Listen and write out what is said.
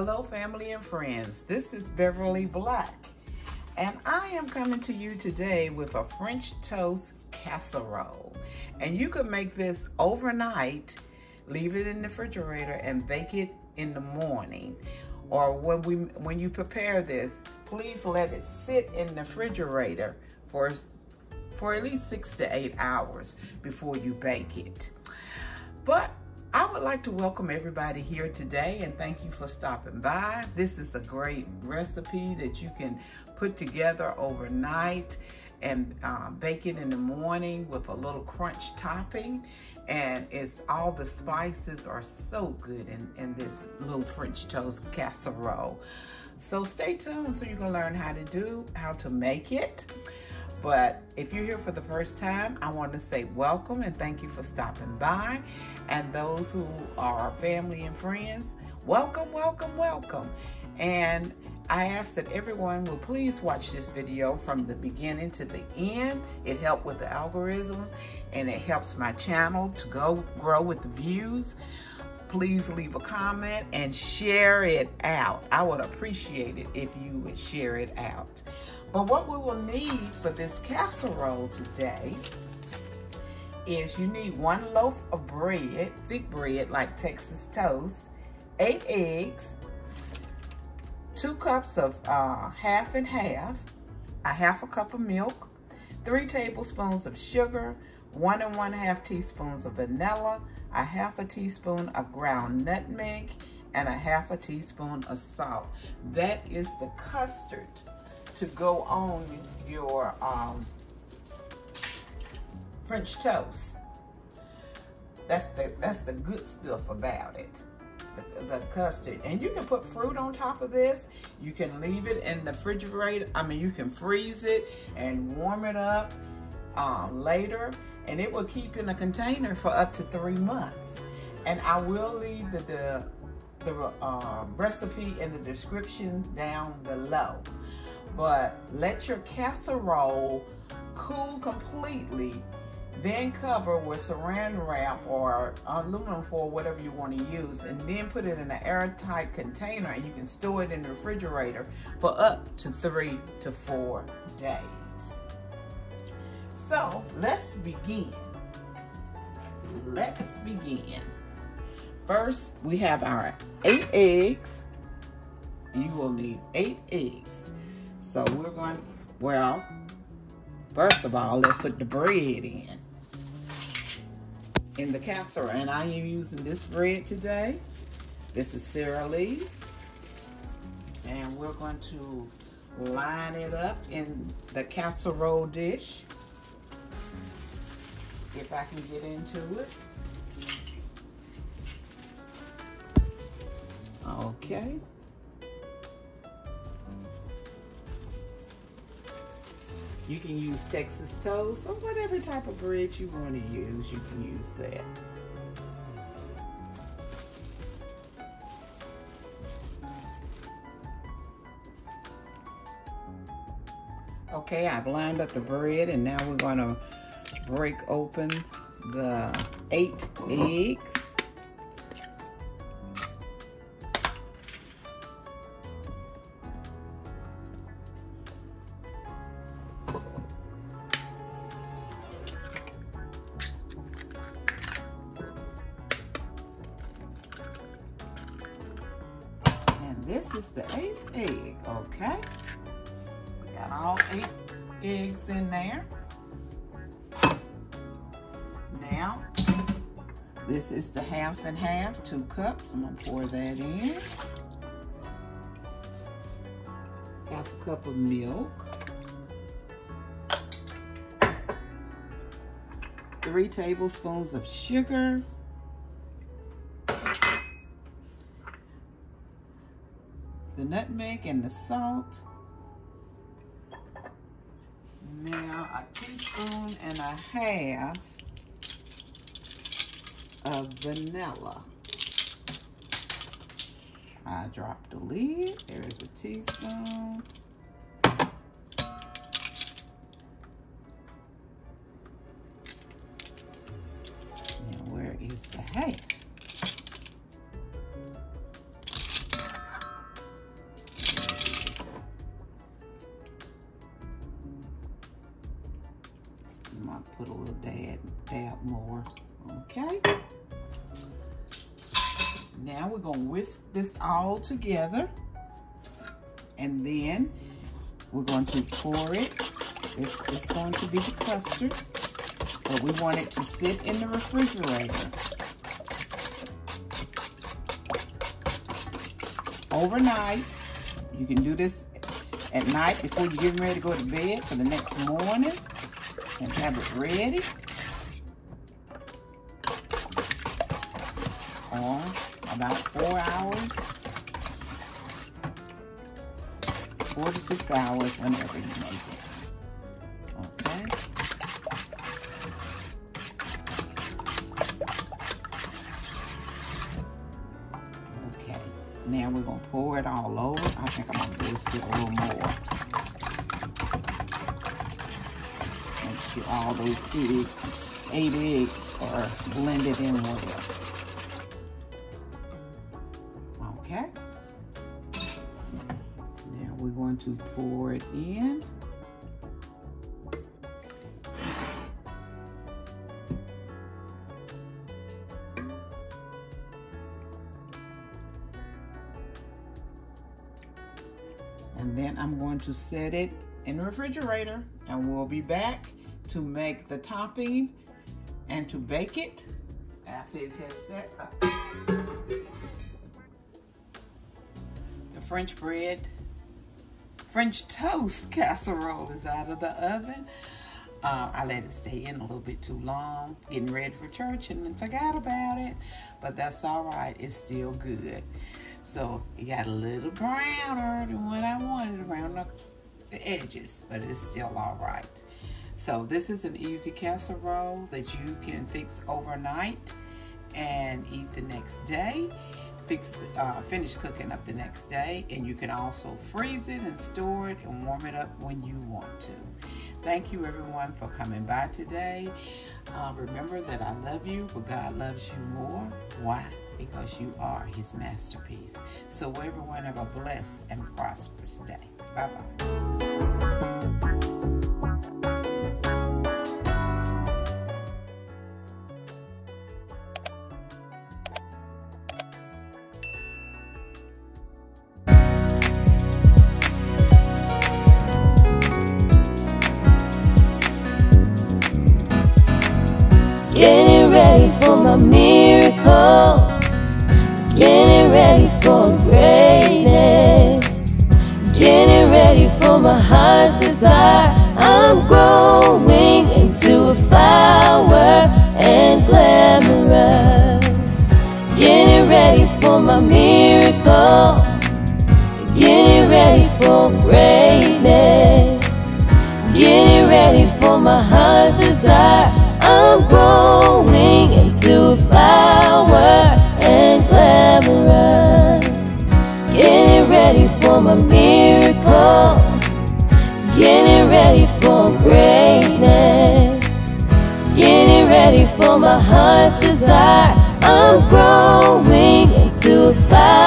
family and friends. This is Beverly Black, and I am coming to you today with a French toast casserole. And you could make this overnight, leave it in the refrigerator, and bake it in the morning. Or when we when you prepare this, please let it sit in the refrigerator for for at least six to eight hours before you bake it. But I would like to welcome everybody here today and thank you for stopping by. This is a great recipe that you can put together overnight and uh, bake it in the morning with a little crunch topping. And it's all the spices are so good in, in this little French toast casserole. So stay tuned so you can learn how to do, how to make it. But if you're here for the first time, I want to say welcome and thank you for stopping by. And those who are family and friends, welcome, welcome, welcome. And I ask that everyone will please watch this video from the beginning to the end. It helped with the algorithm and it helps my channel to go grow with the views. Please leave a comment and share it out. I would appreciate it if you would share it out. But what we will need for this casserole today is you need one loaf of bread, thick bread like Texas toast, eight eggs, two cups of uh, half and half, a half a cup of milk, three tablespoons of sugar, one and one half teaspoons of vanilla, a half a teaspoon of ground nutmeg, and a half a teaspoon of salt. That is the custard to go on your um, French toast. That's the that's the good stuff about it, the, the, custard. And you can put fruit on top of this. You can leave it in the refrigerator. I mean, you can freeze it and warm it up um, later, and it will keep in a container for up to three months. And I will leave the the, the um, recipe in the description down below but let your casserole cool completely then cover with saran wrap or aluminum foil, whatever you want to use, and then put it in an airtight container and you can store it in the refrigerator for up to three to four days. So let's begin. Let's begin. First, we have our eight eggs. You will need eight eggs. So we're going, well, first of all, let's put the bread in. In the casserole. And I am using this bread today. This is Sara Lee's. And we're going to line it up in the casserole dish. If I can get into it. Okay. You can use Texas toast or whatever type of bread you want to use, you can use that. Okay, I've lined up the bread and now we're going to break open the eight eggs. Is the eighth egg, okay? We got all eight eggs in there. Now, this is the half and half, two cups. I'm gonna pour that in. Half a cup of milk. Three tablespoons of sugar. Nutmeg and the salt. Now a teaspoon and a half of vanilla. I dropped the lid. There's a teaspoon. Now where is the half? Now we're gonna whisk this all together. And then we're going to pour it. It's, it's going to be the custard, but we want it to sit in the refrigerator. Overnight, you can do this at night before you're getting ready to go to bed for the next morning and have it ready. Or about four hours, four to six hours, whenever you make it. Okay. Okay. Now we're gonna pour it all over. I think I'm gonna whisk it a little more. Make sure all those eggs, eight eggs are blended in well. To pour it in. And then I'm going to set it in the refrigerator and we'll be back to make the topping and to bake it after it has set up. The French bread, French toast casserole is out of the oven. Uh, I let it stay in a little bit too long, getting ready for church and then forgot about it. But that's all right, it's still good. So it got a little browner than what I wanted around the, the edges, but it's still all right. So this is an easy casserole that you can fix overnight and eat the next day. Fix, uh, finish cooking up the next day, and you can also freeze it and store it and warm it up when you want to. Thank you everyone for coming by today. Uh, remember that I love you, but God loves you more. Why? Because you are his masterpiece. So everyone have a blessed and prosperous day. Bye-bye. Ready for my miracle. Getting ready for greatness. Getting ready for my heart's desire. I'm growing into a flower and glamorous. Getting ready for my miracle. Getting ready for greatness. Getting ready for my heart's desire. I'm growing into a flower.